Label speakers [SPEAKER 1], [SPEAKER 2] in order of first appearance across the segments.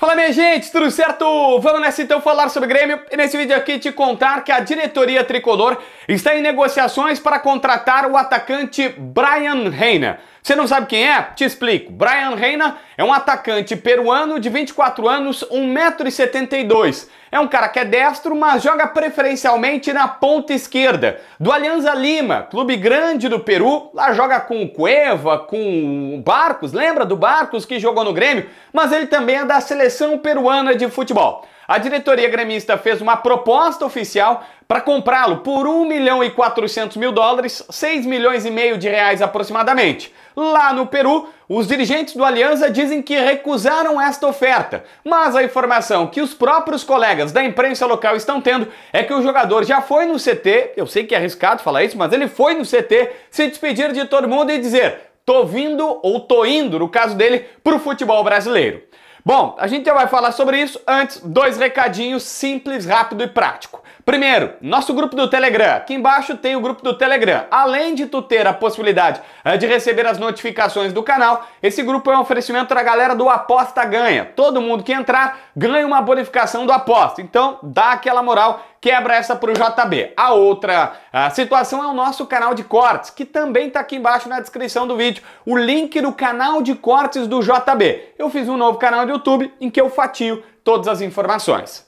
[SPEAKER 1] Fala minha gente, tudo certo? Vamos nessa então falar sobre Grêmio e nesse vídeo aqui te contar que a diretoria tricolor está em negociações para contratar o atacante Brian Reina. Você não sabe quem é? Te explico. Brian Reina é um atacante peruano de 24 anos, 1,72m. É um cara que é destro, mas joga preferencialmente na ponta esquerda. Do Alianza Lima, clube grande do Peru, lá joga com o Cueva, com o Barcos, lembra do Barcos que jogou no Grêmio? Mas ele também é da seleção peruana de futebol. A diretoria gremista fez uma proposta oficial para comprá-lo por 1 milhão e 400 mil dólares, 6 milhões e meio de reais aproximadamente. Lá no Peru, os dirigentes do Aliança dizem que recusaram esta oferta, mas a informação que os próprios colegas da imprensa local estão tendo é que o jogador já foi no CT, eu sei que é arriscado falar isso, mas ele foi no CT se despedir de todo mundo e dizer: tô vindo ou tô indo, no caso dele, para o futebol brasileiro. Bom, a gente já vai falar sobre isso. Antes, dois recadinhos simples, rápido e prático. Primeiro, nosso grupo do Telegram. Aqui embaixo tem o grupo do Telegram. Além de tu ter a possibilidade eh, de receber as notificações do canal, esse grupo é um oferecimento da galera do Aposta Ganha. Todo mundo que entrar ganha uma bonificação do Aposta. Então, dá aquela moral, quebra essa pro JB. A outra a situação é o nosso canal de cortes, que também está aqui embaixo na descrição do vídeo. O link do canal de cortes do JB. Eu fiz um novo canal de YouTube em que eu fatio todas as informações.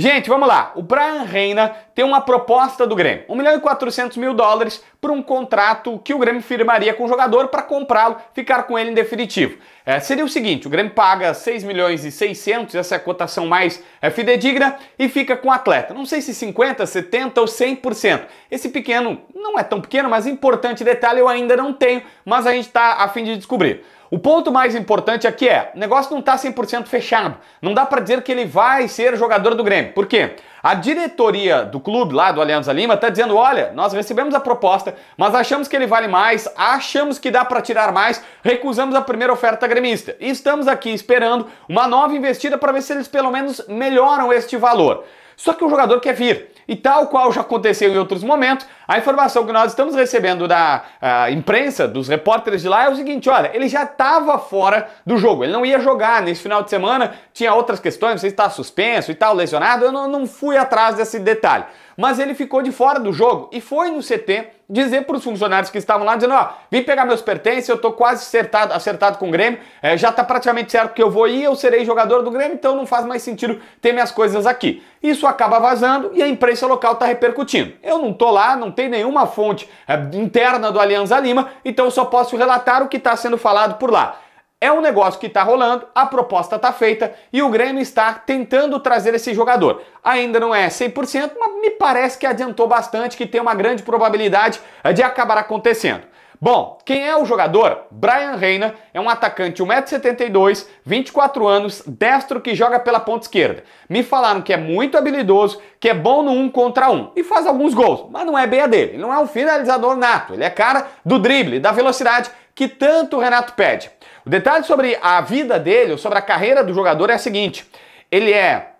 [SPEAKER 1] Gente, vamos lá. O Brian Reina tem uma proposta do Grêmio. 1 milhão e 400 mil dólares por um contrato que o Grêmio firmaria com o jogador para comprá-lo, ficar com ele em definitivo. É, seria o seguinte, o Grêmio paga 6 milhões e 600, essa é a cotação mais é, fidedigna, e fica com o atleta. Não sei se 50, 70 ou 100%. Esse pequeno, não é tão pequeno, mas importante detalhe eu ainda não tenho, mas a gente está a fim de descobrir. O ponto mais importante aqui é, o negócio não está 100% fechado. Não dá para dizer que ele vai ser jogador do Grêmio. Por quê? A diretoria do clube lá do Alianza Lima está dizendo, olha, nós recebemos a proposta, mas achamos que ele vale mais, achamos que dá para tirar mais, recusamos a primeira oferta gremista. E estamos aqui esperando uma nova investida para ver se eles pelo menos melhoram este valor. Só que o jogador quer vir. E tal qual já aconteceu em outros momentos, a informação que nós estamos recebendo da imprensa, dos repórteres de lá, é o seguinte: olha, ele já estava fora do jogo, ele não ia jogar nesse final de semana, tinha outras questões, não sei se está suspenso e tal, lesionado, eu não, não fui atrás desse detalhe. Mas ele ficou de fora do jogo e foi no CT dizer para os funcionários que estavam lá, dizendo, ó, vim pegar meus pertences, eu tô quase acertado, acertado com o Grêmio, é, já tá praticamente certo que eu vou ir, eu serei jogador do Grêmio, então não faz mais sentido ter minhas coisas aqui. Isso acaba vazando e a imprensa local tá repercutindo. Eu não tô lá, não tem nenhuma fonte é, interna do Alianza Lima, então eu só posso relatar o que está sendo falado por lá. É um negócio que está rolando, a proposta está feita e o Grêmio está tentando trazer esse jogador. Ainda não é 100%, mas me parece que adiantou bastante, que tem uma grande probabilidade de acabar acontecendo. Bom, quem é o jogador? Brian Reina é um atacante 1,72m, 24 anos, destro que joga pela ponta esquerda. Me falaram que é muito habilidoso, que é bom no 1 contra 1 e faz alguns gols, mas não é bem a dele. Ele não é um finalizador nato, ele é cara do drible, da velocidade que tanto o Renato pede. O detalhe sobre a vida dele, sobre a carreira do jogador é a seguinte: ele é,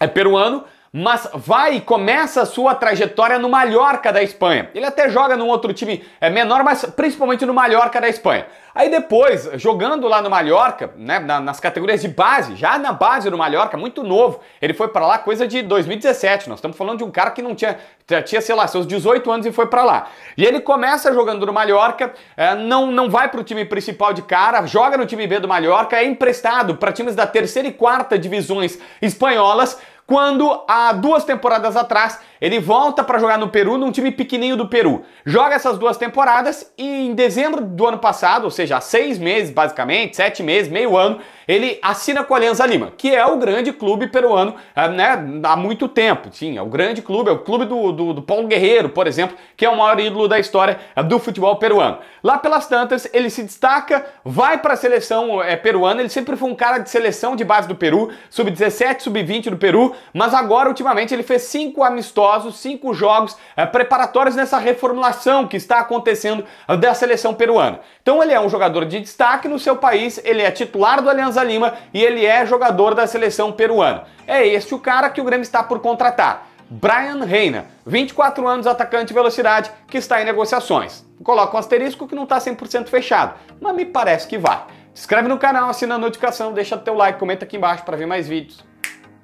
[SPEAKER 1] é peruano, mas vai e começa a sua trajetória no Mallorca da Espanha. Ele até joga num outro time é, menor, mas principalmente no Mallorca da Espanha. Aí depois, jogando lá no Mallorca, né, nas categorias de base, já na base do Mallorca, muito novo, ele foi para lá coisa de 2017. Nós estamos falando de um cara que não tinha, tinha sei lá, seus 18 anos e foi para lá. E ele começa jogando no Mallorca, é, não, não vai para o time principal de cara, joga no time B do Mallorca, é emprestado para times da terceira e quarta divisões espanholas quando há duas temporadas atrás ele volta para jogar no Peru, num time pequenininho do Peru. Joga essas duas temporadas e em dezembro do ano passado, ou seja, há seis meses basicamente, sete meses, meio ano, ele assina com a Alianza Lima, que é o grande clube peruano eh, né, há muito tempo. Sim, é o grande clube, é o clube do, do, do Paulo Guerreiro, por exemplo, que é o maior ídolo da história eh, do futebol peruano. Lá pelas tantas, ele se destaca, vai para a seleção é, peruana, ele sempre foi um cara de seleção de base do Peru, sub-17, sub-20 do Peru, mas agora, ultimamente, ele fez cinco amistosos, cinco jogos é, preparatórios nessa reformulação que está acontecendo da seleção peruana. Então ele é um jogador de destaque no seu país, ele é titular do Alianza Lima e ele é jogador da seleção peruana. É este o cara que o Grêmio está por contratar. Brian Reina, 24 anos, atacante de velocidade, que está em negociações. Coloca um asterisco que não está 100% fechado, mas me parece que vai. Se inscreve no canal, assina a notificação, deixa teu like, comenta aqui embaixo para ver mais vídeos.